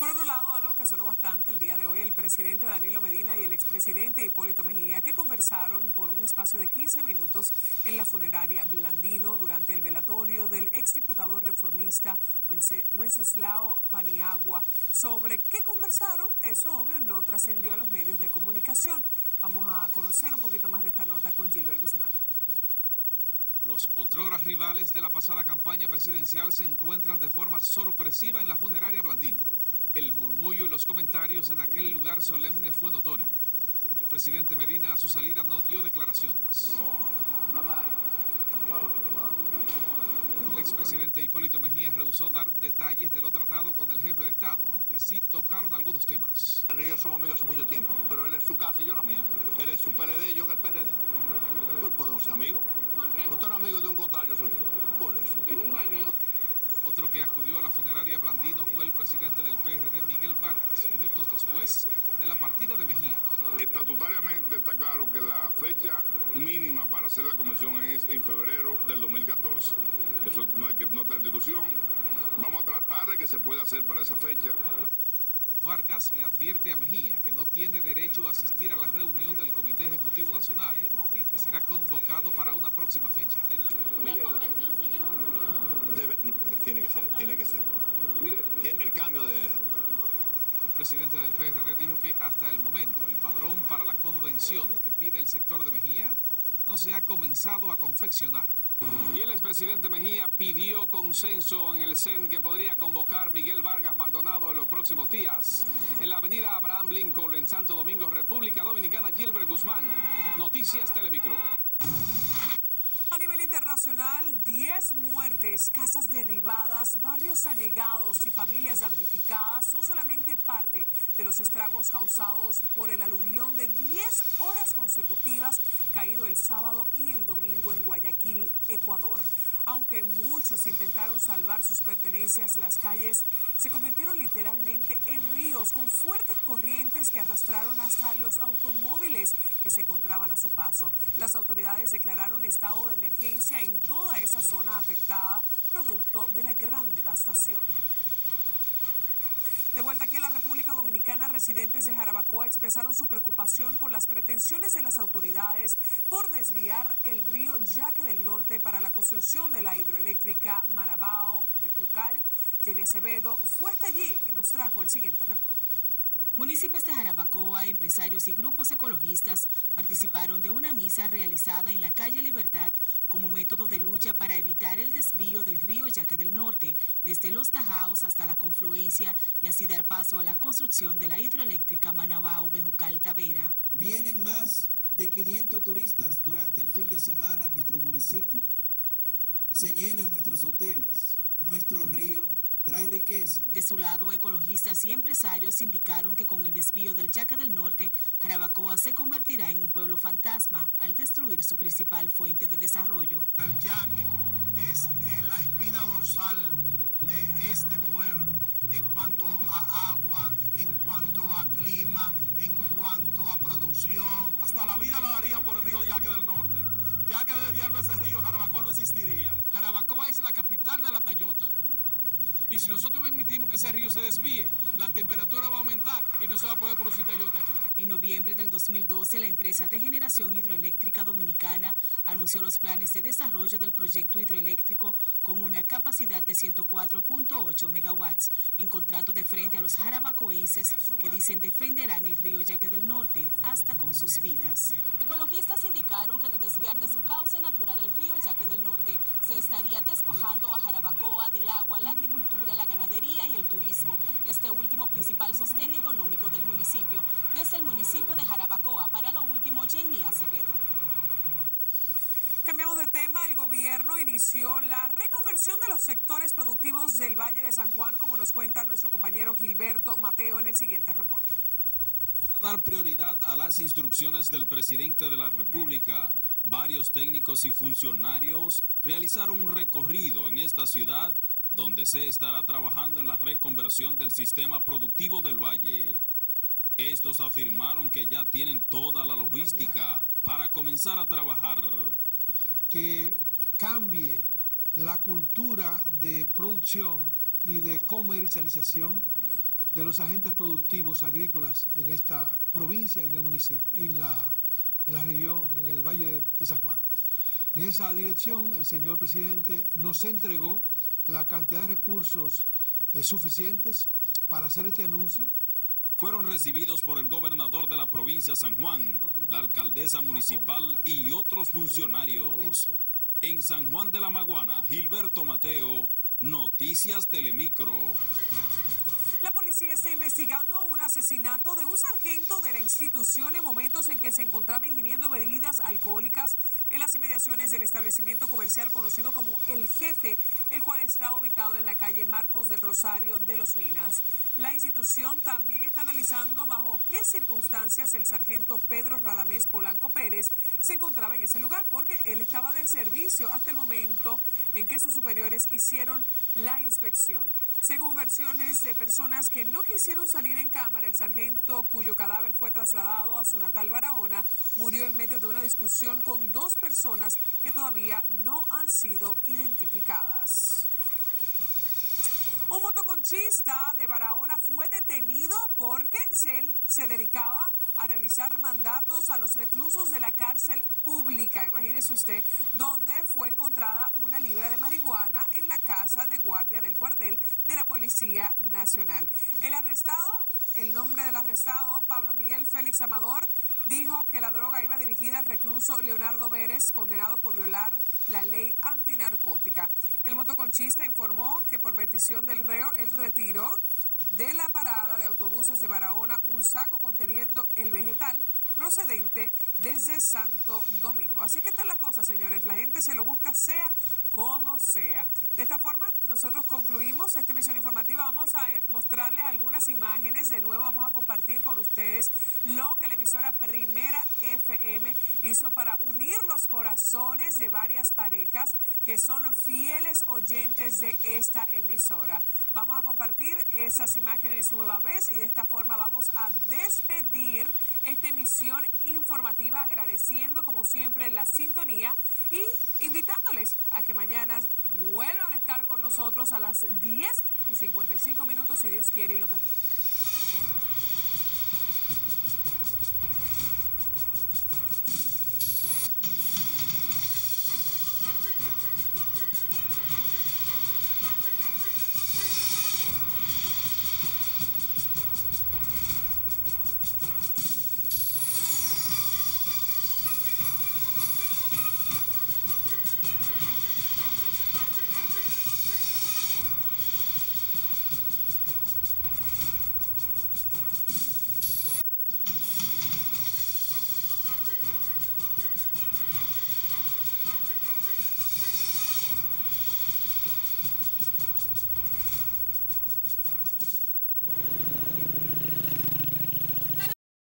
Por otro lado, algo que sonó bastante el día de hoy, el presidente Danilo Medina y el expresidente Hipólito Mejía, que conversaron por un espacio de 15 minutos en la funeraria Blandino durante el velatorio del exdiputado reformista Wenceslao Paniagua. Sobre qué conversaron, eso obvio no trascendió a los medios de comunicación. Vamos a conocer un poquito más de esta nota con Gilbert Guzmán. Los otroras rivales de la pasada campaña presidencial se encuentran de forma sorpresiva en la funeraria Blandino. El murmullo y los comentarios en aquel lugar solemne fue notorio. El presidente Medina a su salida no dio declaraciones. El expresidente Hipólito Mejía rehusó dar detalles de lo tratado con el jefe de Estado, aunque sí tocaron algunos temas. Él y yo somos amigos hace mucho tiempo, pero él en su casa y yo en la mía. Él en su PLD y yo en el PRD. Pues podemos ser amigos. ¿Por qué? Usted es amigo de un contrario suyo. Por eso. En un año. Otro que acudió a la funeraria Blandino fue el presidente del PRD, Miguel Vargas, minutos después de la partida de Mejía. Estatutariamente está claro que la fecha mínima para hacer la convención es en febrero del 2014. Eso no hay que no está en discusión. Vamos a tratar de que se pueda hacer para esa fecha. Vargas le advierte a Mejía que no tiene derecho a asistir a la reunión del Comité Ejecutivo Nacional, que será convocado para una próxima fecha. ¿La convención sigue tiene que ser, tiene que ser. El cambio de... El presidente del PRD dijo que hasta el momento el padrón para la convención que pide el sector de Mejía no se ha comenzado a confeccionar. Y el expresidente Mejía pidió consenso en el CEN que podría convocar Miguel Vargas Maldonado en los próximos días. En la avenida Abraham Lincoln, en Santo Domingo, República Dominicana, Gilbert Guzmán. Noticias Telemicro. A nivel internacional, 10 muertes, casas derribadas, barrios anegados y familias damnificadas son solamente parte de los estragos causados por el aluvión de 10 horas consecutivas caído el sábado y el domingo en Guayaquil, Ecuador. Aunque muchos intentaron salvar sus pertenencias, las calles se convirtieron literalmente en ríos con fuertes corrientes que arrastraron hasta los automóviles que se encontraban a su paso. Las autoridades declararon estado de emergencia en toda esa zona afectada producto de la gran devastación. De vuelta aquí en la República Dominicana, residentes de Jarabacoa expresaron su preocupación por las pretensiones de las autoridades por desviar el río Yaque del Norte para la construcción de la hidroeléctrica Manabao de Cucal. Jenny Acevedo fue hasta allí y nos trajo el siguiente reporte. Municipios de Jarabacoa, empresarios y grupos ecologistas participaron de una misa realizada en la calle Libertad como método de lucha para evitar el desvío del río Yaque del Norte desde Los Tajaos hasta la confluencia y así dar paso a la construcción de la hidroeléctrica Manabao-Bejucal-Tavera. Vienen más de 500 turistas durante el fin de semana a nuestro municipio. Se llenan nuestros hoteles, nuestro río riqueza. De su lado, ecologistas y empresarios indicaron que con el desvío del Yaque del Norte, Jarabacoa se convertirá en un pueblo fantasma al destruir su principal fuente de desarrollo. El Yaque es eh, la espina dorsal de este pueblo en cuanto a agua, en cuanto a clima, en cuanto a producción. Hasta la vida la darían por el río Yaque del Norte. Ya que desviarnos ese río, Jarabacoa no existiría. Jarabacoa es la capital de la Tayota. Y si nosotros permitimos que ese río se desvíe, la temperatura va a aumentar y no se va a poder producir tayota aquí. En noviembre del 2012, la empresa de generación hidroeléctrica dominicana anunció los planes de desarrollo del proyecto hidroeléctrico con una capacidad de 104.8 megawatts, encontrando de frente a los jarabacoenses que dicen defenderán el río Yaque del Norte hasta con sus vidas. Ecologistas indicaron que de desviar de su cauce natural el río Yaque del Norte se estaría despojando a Jarabacoa del agua, la agricultura, la ganadería y el turismo, este último principal sostén económico del municipio. Desde el municipio de Jarabacoa, para lo último, Jenny Acevedo. Cambiamos de tema, el gobierno inició la reconversión de los sectores productivos del Valle de San Juan, como nos cuenta nuestro compañero Gilberto Mateo en el siguiente reporte. Dar prioridad a las instrucciones del presidente de la República. Varios técnicos y funcionarios realizaron un recorrido en esta ciudad donde se estará trabajando en la reconversión del sistema productivo del valle. Estos afirmaron que ya tienen toda la logística para comenzar a trabajar. Que cambie la cultura de producción y de comercialización de los agentes productivos agrícolas en esta provincia, en el municipio, en la, en la región, en el Valle de San Juan. En esa dirección, el señor presidente nos entregó la cantidad de recursos eh, suficientes para hacer este anuncio. Fueron recibidos por el gobernador de la provincia San Juan, la alcaldesa municipal y otros funcionarios. En San Juan de la Maguana, Gilberto Mateo, Noticias Telemicro. Policía está investigando un asesinato de un sargento de la institución en momentos en que se encontraba ingiriendo bebidas alcohólicas en las inmediaciones del establecimiento comercial conocido como El Jefe, el cual está ubicado en la calle Marcos del Rosario de los Minas. La institución también está analizando bajo qué circunstancias el sargento Pedro Radamés Polanco Pérez se encontraba en ese lugar, porque él estaba de servicio hasta el momento en que sus superiores hicieron la inspección. Según versiones de personas que no quisieron salir en cámara, el sargento cuyo cadáver fue trasladado a su natal Barahona murió en medio de una discusión con dos personas que todavía no han sido identificadas. Un motoconchista de Barahona fue detenido porque él se dedicaba a realizar mandatos a los reclusos de la cárcel pública. Imagínese usted, donde fue encontrada una libra de marihuana en la casa de guardia del cuartel de la Policía Nacional. El arrestado, el nombre del arrestado, Pablo Miguel Félix Amador, dijo que la droga iba dirigida al recluso Leonardo Vélez, condenado por violar la ley antinarcótica. El motoconchista informó que por petición del reo, él retiró de la parada de autobuses de Barahona un saco conteniendo el vegetal procedente desde Santo Domingo. Así que están las cosas, señores. La gente se lo busca sea como sea. De esta forma, nosotros concluimos esta emisión informativa. Vamos a mostrarles algunas imágenes. De nuevo, vamos a compartir con ustedes lo que la emisora Primera FM hizo para unir los corazones de varias parejas que son fieles oyentes de esta emisora. Vamos a compartir esas imágenes nueva vez y de esta forma vamos a despedir esta emisión informativa agradeciendo como siempre la sintonía y invitándoles a que mañana vuelvan a estar con nosotros a las 10 y 55 minutos si Dios quiere y lo permite.